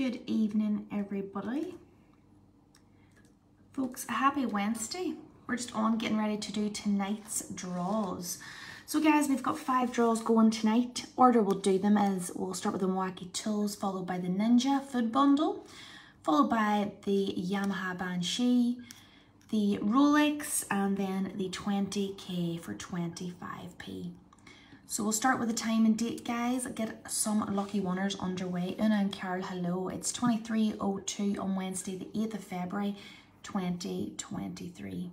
Good evening, everybody. Folks, happy Wednesday. We're just on getting ready to do tonight's draws. So guys, we've got five draws going tonight. Order we'll do them is we'll start with the Milwaukee Tools, followed by the Ninja Food Bundle, followed by the Yamaha Banshee, the Rolex, and then the 20k for 25p. So we'll start with the time and date, guys. Get some lucky winners underway. Una and Carol, hello. It's 23.02 on Wednesday, the 8th of February, 2023.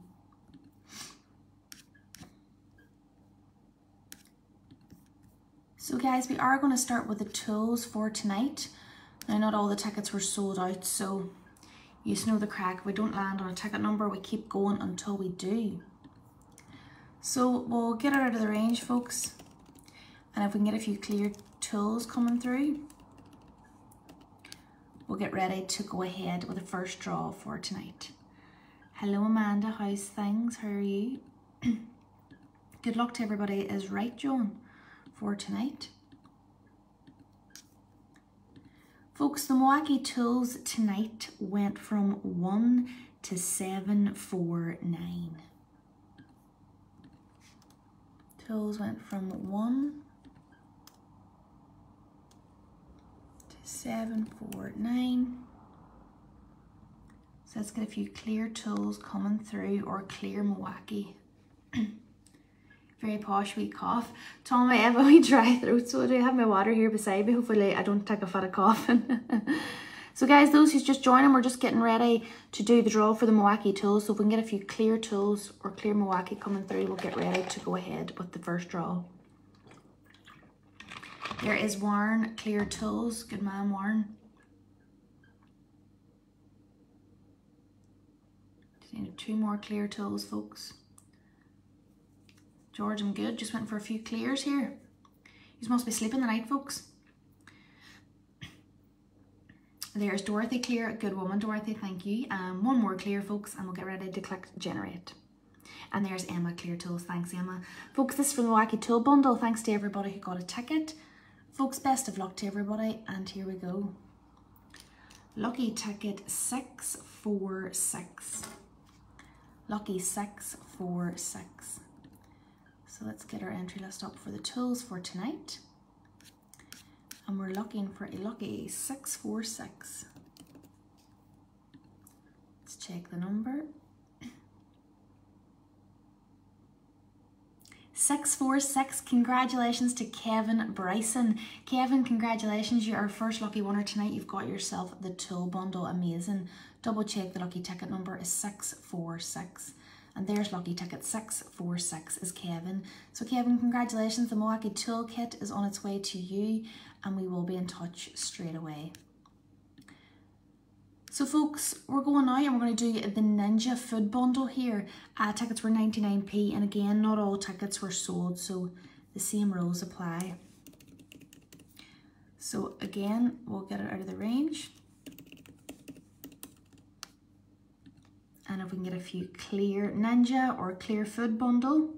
So guys, we are going to start with the tools for tonight. Now, not all the tickets were sold out, so you know the crack. We don't land on a ticket number, we keep going until we do. So we'll get out of the range, folks. And if we can get a few clear tools coming through, we'll get ready to go ahead with the first draw for tonight. Hello Amanda, how's things? How are you? Good luck to everybody is right, John, for tonight. Folks, the Milwaukee Tools tonight went from 1 to 749. Tools went from 1 seven, four, nine. So let's get a few clear tools coming through or clear Milwaukee. Very posh wee cough. Tom, I have a wee dry throat, so I do have my water here beside me. Hopefully I don't take a fit of coughing. so guys, those who's just joining, we're just getting ready to do the draw for the Milwaukee tools. So if we can get a few clear tools or clear Milwaukee coming through, we'll get ready to go ahead with the first draw. There is Warren Clear Tools. Good man, Warren. Just need two more clear tools, folks. George, I'm good. Just went for a few clears here. You must be sleeping the night, folks. There's Dorothy Clear. Good woman, Dorothy. Thank you. Um, one more clear, folks, and we'll get ready to click generate. And there's Emma Clear Tools. Thanks, Emma. Folks, this is from the Wacky Tool Bundle. Thanks to everybody who got a ticket. Folks, best of luck to everybody, and here we go. Lucky ticket 646. Lucky 646. So let's get our entry list up for the tools for tonight. And we're looking for a lucky 646. Let's check the number. 646, congratulations to Kevin Bryson. Kevin, congratulations, you're our first lucky winner tonight. You've got yourself the tool bundle, amazing. Double check the lucky ticket number is 646. And there's lucky ticket 646 is Kevin. So Kevin, congratulations, the Milwaukee Toolkit is on its way to you and we will be in touch straight away. So folks, we're going now and we're going to do the Ninja Food Bundle here. Uh, tickets were 99p and again, not all tickets were sold, so the same rules apply. So again, we'll get it out of the range. And if we can get a few clear Ninja or clear Food Bundle,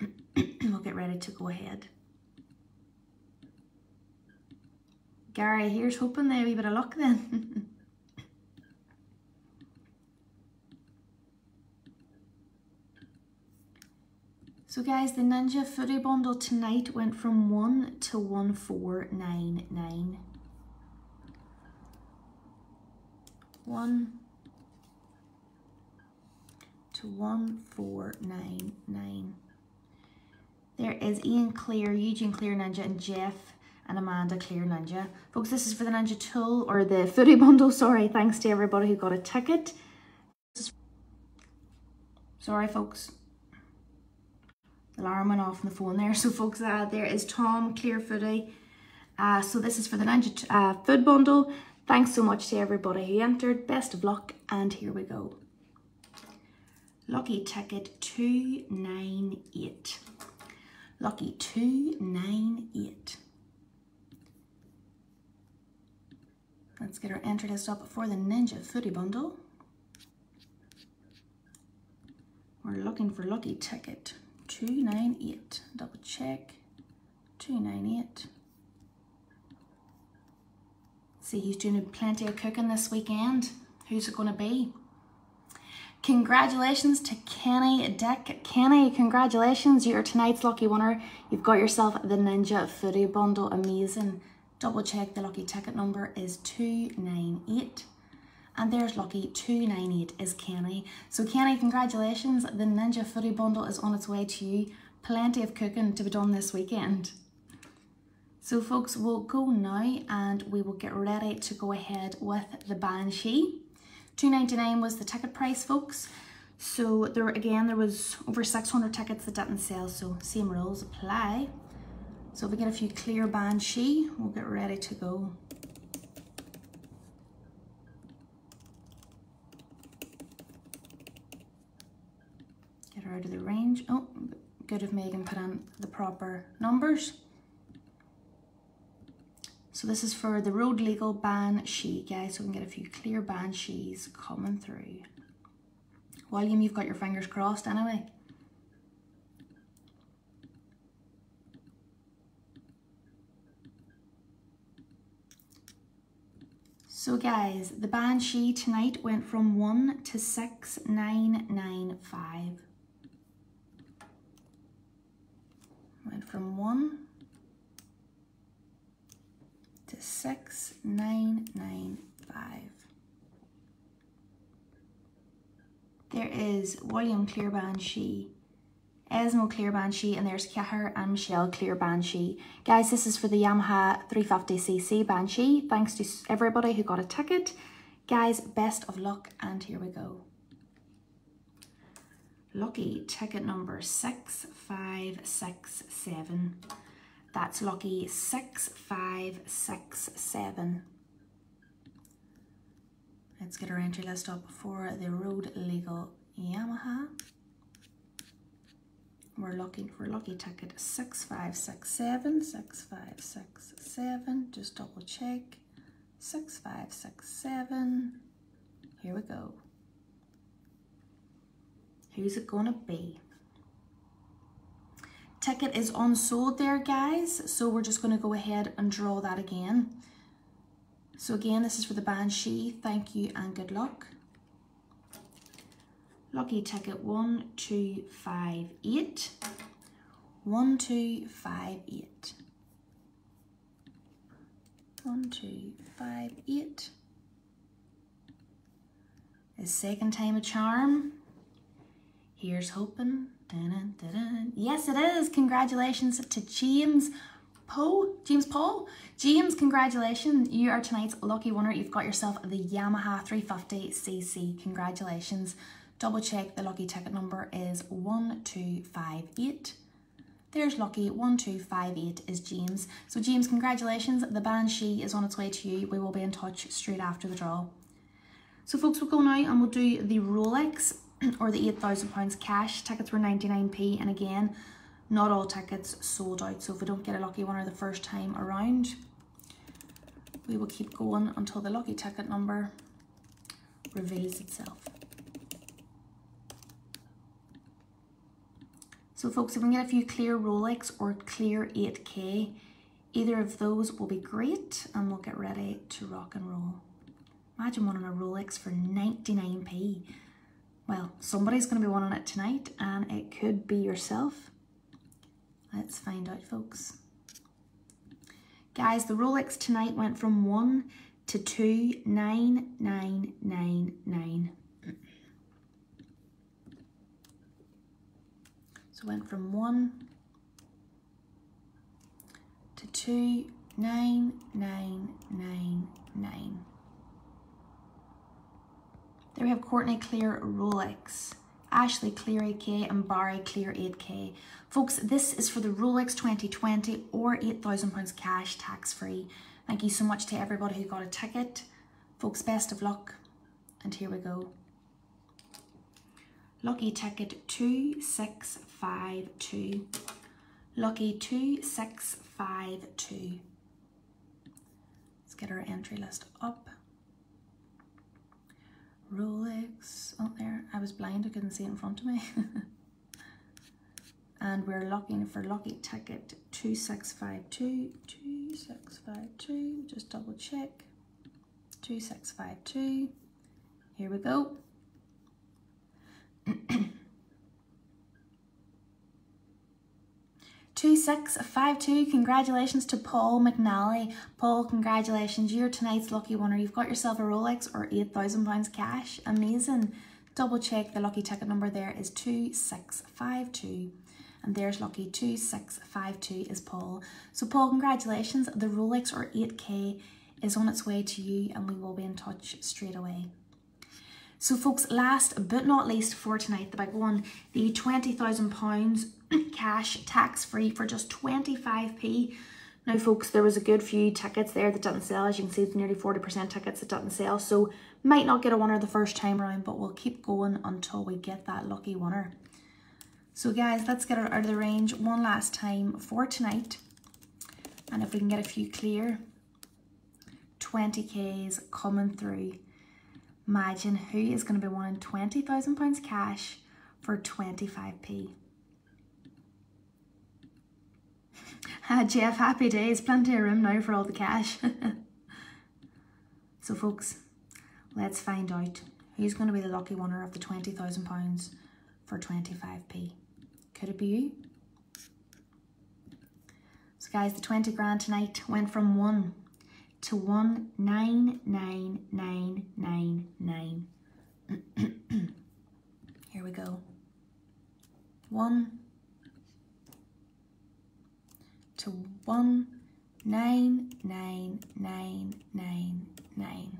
we'll get ready to go ahead. Gary, here's hoping they have a wee bit of luck then. so guys, the Ninja Foodi Bundle tonight went from 1 to 1499. 1 to 1499. There is Ian Clear, Eugene Clear Ninja and Jeff and Amanda Clear Ninja. Folks, this is for the Ninja Tool, or the Foodi Bundle, sorry. Thanks to everybody who got a ticket. Sorry, folks. The alarm went off on the phone there. So, folks, uh, there is Tom Clear Foodi. Uh, so this is for the Ninja uh, Food Bundle. Thanks so much to everybody who entered. Best of luck, and here we go. Lucky ticket 298. Lucky 298. Let's get our entry list up for the Ninja Foodi Bundle. We're looking for lucky ticket 298. Double check. 298. See, he's doing plenty of cooking this weekend. Who's it going to be? Congratulations to Kenny Dick. Kenny, congratulations. You're tonight's lucky winner. You've got yourself the Ninja Foodi Bundle. Amazing. Double check the lucky ticket number is 298. And there's lucky 298 is Kenny. So Kenny, congratulations. The Ninja Foodi Bundle is on its way to you. Plenty of cooking to be done this weekend. So folks, we'll go now and we will get ready to go ahead with the Banshee. 2.99 was the ticket price, folks. So there again, there was over 600 tickets that didn't sell, so same rules apply. So if we get a few clear Banshee, we'll get ready to go. Get her out of the range. Oh, good if Megan put in the proper numbers. So this is for the Road Legal Banshee, guys, so we can get a few clear Banshees coming through. William, you've got your fingers crossed anyway. So guys, the Banshee tonight went from 1 to 6995. Went from 1 to 6995. There is William Clear Banshee, Esmo Clear Banshee, and there's Cahir and Michelle Clear Banshee. Guys, this is for the Yamaha 350cc Banshee. Thanks to everybody who got a ticket. Guys, best of luck, and here we go. Lucky ticket number 6567. That's lucky 6567. Let's get our entry list up for the Road Legal Yamaha. We're looking for lucky ticket 6567, 6567, just double check, 6567, here we go. Who's it gonna be? ticket is unsold there, guys. So we're just to go ahead and draw that again. So again, this is for the Banshee. Thank you and good luck. Lucky ticket 1258. 1258. 1258. A second time a charm. Here's hoping. Dun, dun, dun, yes, it is. Congratulations to James Poe. James Paul. James, congratulations. You are tonight's lucky winner. You've got yourself the Yamaha 350cc. Congratulations. Double check the lucky ticket number is 1258. There's lucky 1258 is James. So James, congratulations. The Banshee is on its way to you. We will be in touch straight after the draw. So folks, we'll go now and we'll do the Rolex or the £8,000 cash. Tickets were 99p and again, not all tickets sold out. So if we don't get a lucky winner the first time around, we will keep going until the lucky ticket number reveals itself. So folks, if we get a few clear Rolex or clear 8K, either of those will be great and we'll get ready to rock and roll. Imagine winning a Rolex for 99p. Well, somebody's going to be wanting it tonight and it could be yourself. Let's find out, folks. Guys, the Rolex tonight went from 1 to 29999. So went from 1 to 29999. There we have Courtney Clear Rolex, Ashley Clear 8K and Barry Clear 8K. Folks, this is for the Rolex 2020 or £8,000 cash tax free. Thank you so much to everybody who got a ticket. Folks, best of luck. And here we go. Lucky ticket 2652. Lucky 2652. Let's get our entry list up. Rolex, oh there, I was blind, I couldn't see in front of me. and we're looking for lucky ticket 2652, 2652, just double check. 2652. Here we go. Two six five two. Congratulations to Paul McNally. Paul, congratulations. You're tonight's lucky winner. You've got yourself a Rolex or eight thousand pounds cash. Amazing. Double check the lucky ticket number there is two six five two. And there's lucky 2652 is Paul. So Paul, congratulations. The Rolex or 8K is on its way to you and we will be in touch straight away. So folks, last but not least for tonight, the big one, the £20,000 cash tax-free for just 25p. Now folks, there was a good few tickets there that didn't sell. As you can see, it's nearly 40% tickets that didn't sell. So might not get a winner the first time around, but we'll keep going until we get that lucky winner. So guys, let's get it out of the range one last time for tonight. And if we can get a few clear, 20Ks coming through. Imagine who is going to be wanting £20,000 cash for 25p. Ah, Jeff, happy days. Plenty of room now for all the cash. so folks, let's find out who's going to be the lucky winner of the £20,000 for 25p. Could it be you? So guys, the 20 grand tonight went from 1 to 199999. Here we go. 1 to 199999.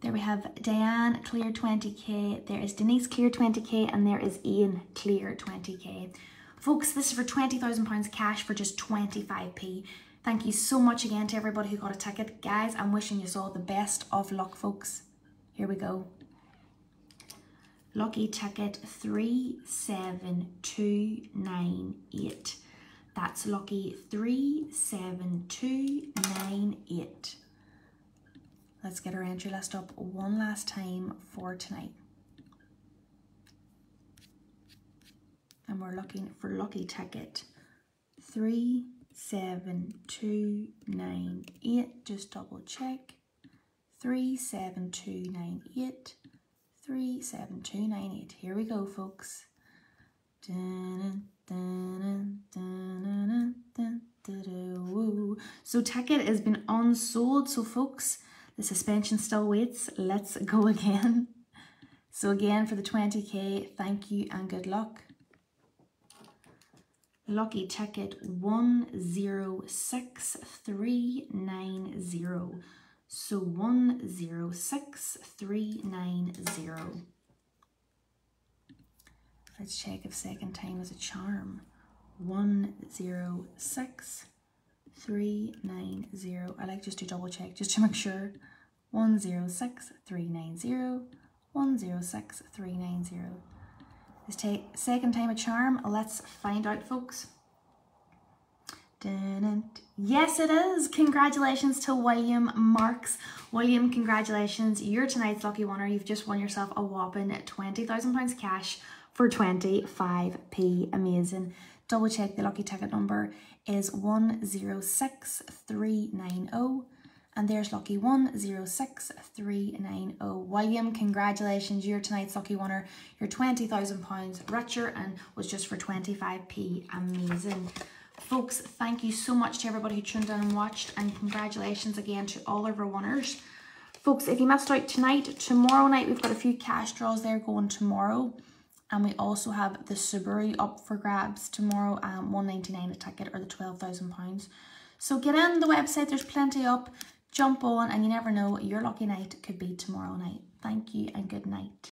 There we have Diane clear 20k, there is Denise clear 20k, and there is Ian clear 20k. Folks, this is for £20,000 cash for just 25p. Thank you so much again to everybody who got a ticket. Guys, I'm wishing you all the best of luck, folks. Here we go. Lucky ticket 37298. That's lucky 37298. Let's get our entry list up one last time for tonight. And we're looking for lucky ticket 37298. Just double check. 37298. 37298. Here we go, folks. So ticket has been unsold. So folks, the suspension still waits. Let's go again. So again, for the 20k, thank you and good luck. Lucky ticket 106390. So 106390. Let's check if second time is a charm. 106390. I like just to double check just to make sure. 106 390 106 390. Let's take second time a charm. Let's find out, folks. Yes, it is. Congratulations to William Marks. William, congratulations. You're tonight's lucky winner. You've just won yourself a whopping £20,000 cash for 25p. Amazing. Double check the lucky ticket number is 106390 and there's lucky 106390. William, congratulations, you're tonight's lucky winner. You're £20,000 richer and was just for 25p. Amazing. Folks, thank you so much to everybody who tuned in and watched and congratulations again to all of our winners. Folks, if you missed out tonight, tomorrow night we've got a few cash draws there going tomorrow. And we also have the Subaru up for grabs tomorrow, um, 199 a ticket or the £12,000. So get in the website, there's plenty up. Jump on and you never know, your lucky night could be tomorrow night. Thank you and good night.